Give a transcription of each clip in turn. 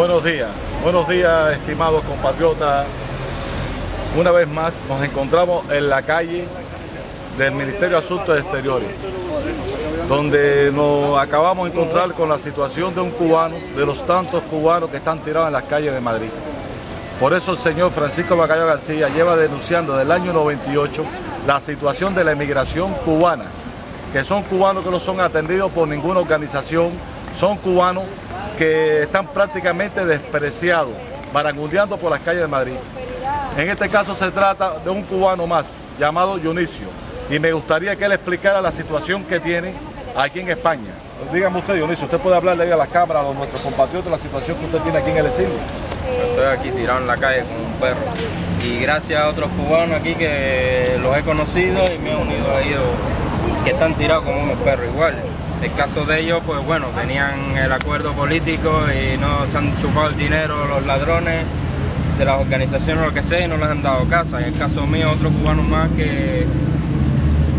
Buenos días, buenos días estimados compatriotas. Una vez más nos encontramos en la calle del Ministerio de Asuntos Exteriores, donde nos acabamos de encontrar con la situación de un cubano, de los tantos cubanos que están tirados en las calles de Madrid. Por eso el señor Francisco Bacallo García lleva denunciando desde el año 98 la situación de la emigración cubana, que son cubanos que no son atendidos por ninguna organización, son cubanos que están prácticamente despreciados, barangundeando por las calles de Madrid. En este caso se trata de un cubano más, llamado Dionisio, y me gustaría que él explicara la situación que tiene aquí en España. Dígame usted, Dionisio, usted puede hablarle ahí a las cámaras, a nuestros compatriotas, la situación que usted tiene aquí en el exilio. Estoy aquí tirado en la calle con un perro. Y gracias a otros cubanos aquí que los he conocido y me he unido a ellos, que están tirados como unos perros igual. El caso de ellos, pues bueno, tenían el acuerdo político y no se han chupado el dinero los ladrones de las organizaciones o lo que sea y no les han dado casa. En el caso mío, otro cubano más que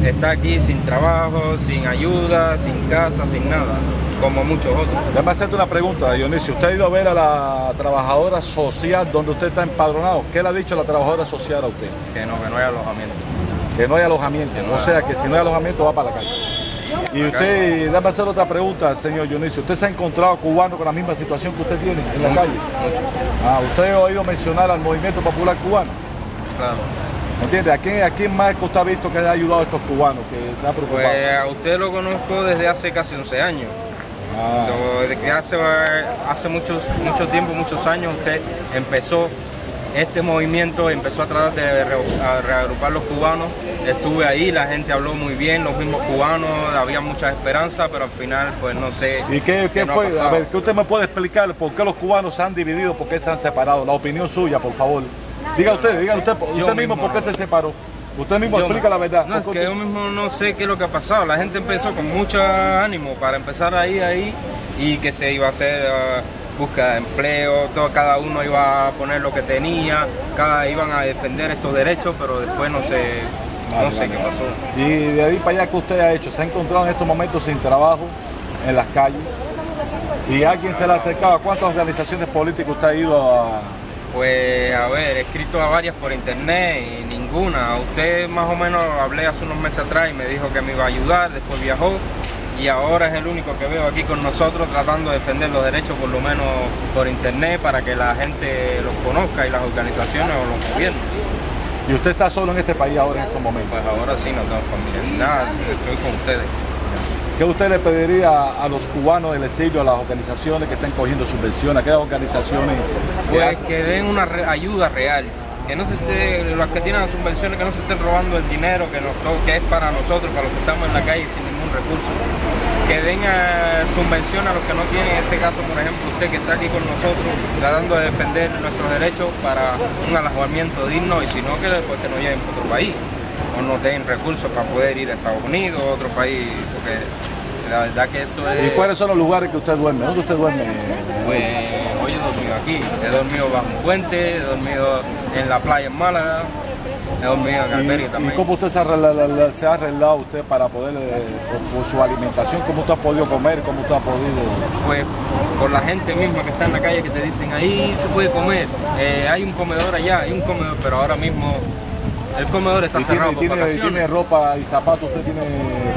está aquí sin trabajo, sin ayuda, sin casa, sin nada, como muchos otros. Déjame hacerte una pregunta, Dionisio. Usted ha ido a ver a la trabajadora social donde usted está empadronado. ¿Qué le ha dicho la trabajadora social a usted? Que no, que no hay alojamiento. Que no hay alojamiento. o sea, que si no hay alojamiento va para la calle. Y usted, déjame hacer otra pregunta, señor Dionisio. ¿Usted se ha encontrado cubano con la misma situación que usted tiene en la calle? Ah, ¿Usted ha oído mencionar al movimiento popular cubano? Claro. ¿Entiende? ¿A quién, ¿A quién más que usted ha visto que haya ayudado a estos cubanos que se ha preocupado? Pues a usted lo conozco desde hace casi 11 años. Ah. Desde que hace, hace muchos, mucho tiempo, muchos años, usted empezó este movimiento, empezó a tratar de re- a reagrupar los cubanos. Estuve ahí, la gente habló muy bien, los mismos cubanos, había mucha esperanza, pero al final, pues no sé. ¿Y qué, qué no fue? A ver, ¿qué usted me puede explicar por qué los cubanos se han dividido, por qué se han separado? La opinión suya, por favor. Diga usted, diga usted, usted mismo por qué se separó. Usted mismo Yo- explica la verdad. No, es ¿Por que yo mismo no sé qué es lo que ha pasado. La gente empezó con mucho ánimo para empezar ahí, ahí, y que se iba a hacer eh, búsqueda de empleo, todo, cada uno iba a poner lo que tenía, cada iban a defender estos derechos, pero después no sé, Vale, no sé vale. qué pasó. Y de ahí para allá, ¿qué usted ha hecho? ¿Se ha encontrado en estos momentos sin trabajo en las calles? ¿Y alguien se le ha acercado? ¿A cuántas organizaciones políticas usted ha ido a...? Pues a ver, he escrito a varias por internet y ninguna. A usted más o menos hablé hace unos meses atrás y me dijo que me iba a ayudar, después viajó y ahora es el único que veo aquí con nosotros tratando de defender los derechos por lo menos por internet para que la gente los conozca y las organizaciones o los gobiernos. ¿Y usted está solo en este país ahora en estos momentos? Pues ahora sí no tengo familia nada, estoy con ustedes. ¿Qué usted le pediría a los cubanos del exilio, a las organizaciones que están cogiendo subvenciones, a aquellas organizaciones Pues que den una re- ayuda real, que no se esté, los que tienen las subvenciones, que no se estén robando el dinero que, nos to- que es para nosotros, para los que estamos en la calle sin ningún recurso. Que den eh, subvención a los que no tienen, en este caso, por ejemplo, usted que está aquí con nosotros, tratando de defender nuestros derechos para un alojamiento digno y si no, que, pues, que nos lleven a otro país o nos den recursos para poder ir a Estados Unidos o otro país, porque la verdad que esto es... ¿Y cuáles son los lugares que usted duerme? ¿Dónde usted duerme? Pues hoy he dormido aquí, he dormido bajo un puente, he dormido en la playa en Málaga, dormido en albergue ¿Y, también. cómo usted se ha, arregla- se ha arreglado usted para poder, eh, por, por su alimentación, cómo usted ha podido comer, cómo usted ha podido... Pues por la gente misma que está en la calle que te dicen ahí se puede comer, Eh, hay un comedor allá, hay un comedor, pero ahora mismo el comedor está ¿Y tiene, cerrado por tiene- vacaciones. tiene ropa y zapatos? ¿Usted tiene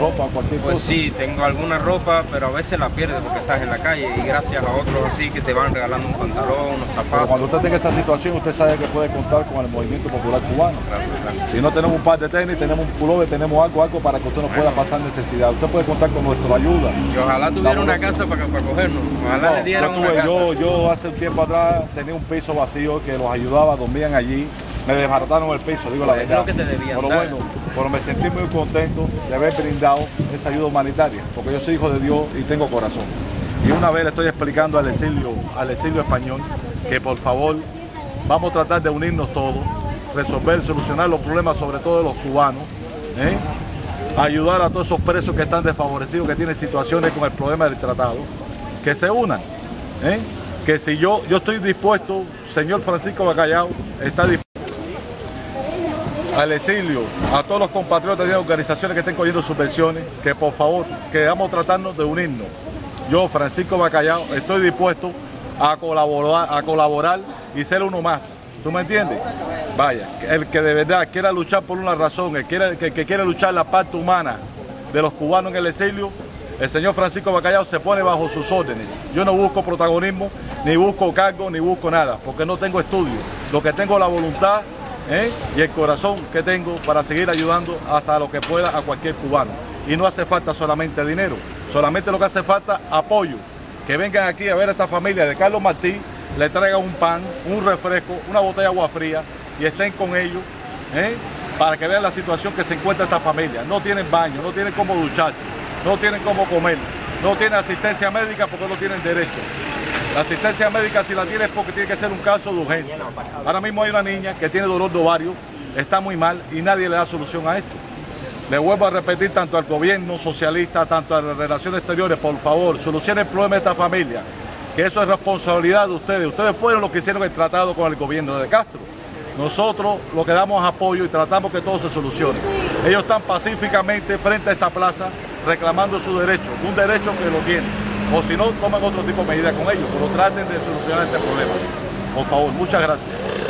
ropa, cualquier Pues cosa? sí, tengo alguna ropa, pero a veces la pierdes porque estás en la calle y gracias a otros así que te van regalando un pantalón, unos Pero zapatos. cuando usted tenga esa situación, usted sabe que puede contar con el movimiento popular cubano. Gracias, gracias. Si no tenemos un par de tenis, tenemos un pullover, tenemos algo, algo para que usted no pueda pasar necesidad. Usted puede contar con nuestra ayuda. Y ojalá tuviera una casa para, para cogernos, ojalá No, le yo, dieran una tuve- casa. yo, yo hace un tiempo atrás tenía un piso vacío que los ayudaba, dormían allí, me desbarataron el piso, digo la Pues es verdad. lo que te debían pero bueno, pero me sentí muy contento de haber brindado esa ayuda humanitaria, porque yo soy hijo de Dios y tengo corazón. Y una vez le estoy explicando al exilio, al exilio español que por favor vamos a tratar de unirnos todos, resolver, solucionar los problemas, sobre todo de los cubanos, ¿eh? ayudar a todos esos presos que están desfavorecidos, que tienen situaciones con el problema del tratado, que se unan. ¿eh? Que si yo, yo estoy dispuesto, señor Francisco Bacallao, está dispuesto al exilio, a todos los compatriotas de organizaciones que estén cogiendo subvenciones, que por favor, que vamos a tratarnos de unirnos. Yo, Francisco Bacallao, estoy dispuesto a colaborar, a colaborar y ser uno más. ¿Tú me entiendes? Vaya, el que de verdad quiera luchar por una razón, el que, que quiere luchar la parte humana de los cubanos en el exilio, el señor Francisco Bacallao se pone bajo sus órdenes. Yo no busco protagonismo, ni busco cargo, ni busco nada, porque no tengo estudio. Lo que tengo es la voluntad ¿eh? y el corazón que tengo para seguir ayudando hasta lo que pueda a cualquier cubano. Y no hace falta solamente dinero, solamente lo que hace falta apoyo. Que vengan aquí a ver a esta familia de Carlos Martí, le traigan un pan, un refresco, una botella de agua fría y estén con ellos ¿eh? para que vean la situación que se encuentra esta familia. No tienen baño, no tienen cómo ducharse, no tienen cómo comer, no tienen asistencia médica porque no tienen derecho. La asistencia médica si la tiene es porque tiene que ser un caso de urgencia. Ahora mismo hay una niña que tiene dolor de ovario, está muy mal y nadie le da solución a esto. Le vuelvo a repetir tanto al gobierno socialista, tanto a las relaciones exteriores, por favor, solucionen el problema de esta familia, que eso es responsabilidad de ustedes. Ustedes fueron los que hicieron el tratado con el gobierno de Castro. Nosotros lo que damos apoyo y tratamos que todo se solucione. Ellos están pacíficamente frente a esta plaza reclamando su derecho, un derecho que lo tienen o si no, toman otro tipo de medidas con ellos, pero traten de solucionar este problema. Por favor, muchas gracias.